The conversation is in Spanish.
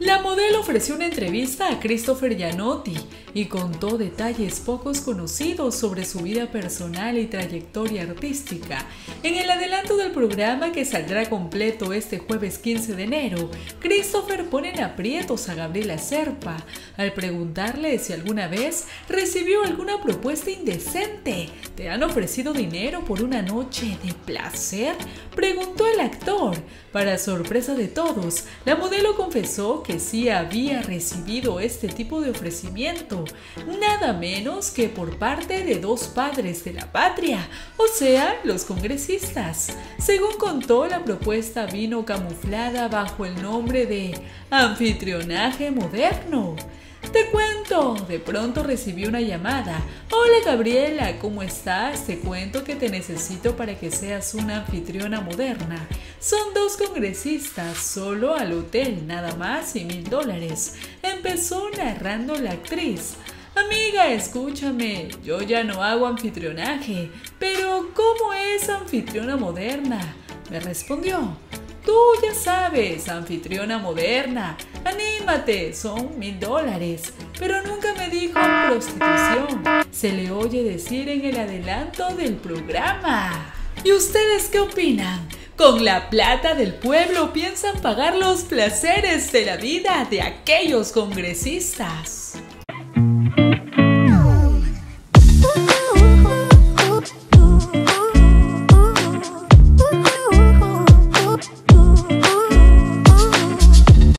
La modelo ofreció una entrevista a Christopher Gianotti y contó detalles pocos conocidos sobre su vida personal y trayectoria artística. En el adelanto del programa que saldrá completo este jueves 15 de enero, Christopher pone en aprietos a Gabriela Serpa al preguntarle si alguna vez recibió alguna propuesta indecente. ¿Te han ofrecido dinero por una noche de placer? Preguntó el actor. Para sorpresa de todos, la modelo confesó que sí había recibido este tipo de ofrecimiento, nada menos que por parte de dos padres de la patria, o sea, los congresistas. Según contó, la propuesta vino camuflada bajo el nombre de anfitrionaje moderno. Te cuento, de pronto recibí una llamada. Hola Gabriela, ¿cómo estás? Te cuento que te necesito para que seas una anfitriona moderna. Son dos congresistas, solo al hotel, nada más y mil dólares. Empezó narrando la actriz. Amiga, escúchame, yo ya no hago anfitrionaje, pero ¿cómo es anfitriona moderna? Me respondió. Tú ya sabes, anfitriona moderna. Anímate, son mil dólares. Pero nunca me dijo prostitución. Se le oye decir en el adelanto del programa. ¿Y ustedes qué opinan? ¿Con la plata del pueblo piensan pagar los placeres de la vida de aquellos congresistas?